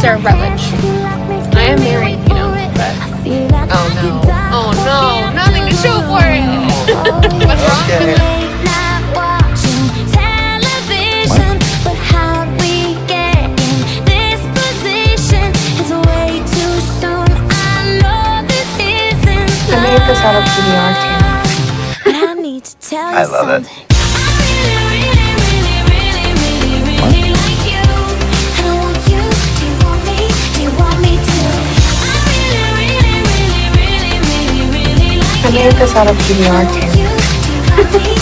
Sarah Routledge. I am married, you know, but oh no, oh no, nothing to show for it. What's wrong Okay. it? I made this out of PBR too. I love it. I made this out of PBR it.